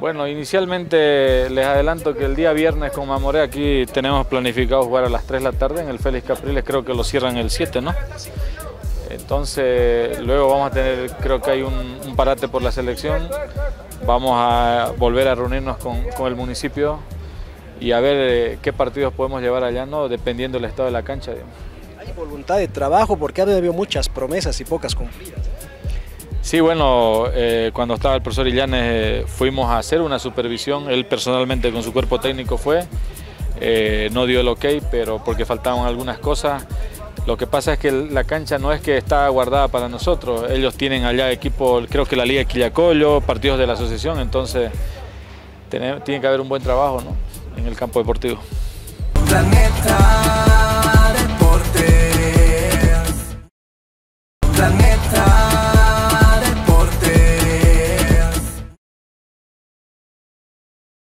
Bueno, inicialmente les adelanto que el día viernes con Mamoré aquí tenemos planificado jugar a las 3 de la tarde en el Félix Capriles, creo que lo cierran el 7, ¿no? Entonces, luego vamos a tener, creo que hay un, parate por la selección, vamos a volver a reunirnos con, el municipio y a ver eh, qué partidos podemos llevar allá, ¿no? Dependiendo del estado de la cancha, Hay voluntad de trabajo porque ha habido muchas promesas y pocas cumplidas. Sí, bueno, eh, cuando estaba el profesor Illanes eh, fuimos a hacer una supervisión, él personalmente con su cuerpo técnico fue, eh, no dio el ok, pero porque faltaban algunas cosas. Lo que pasa es que la cancha no es que está guardada para nosotros, ellos tienen allá equipo, creo que la Liga de Quillacollo, partidos de la asociación, entonces tiene, tiene que haber un buen trabajo ¿no? en el campo deportivo. Planeta Deportes. Planeta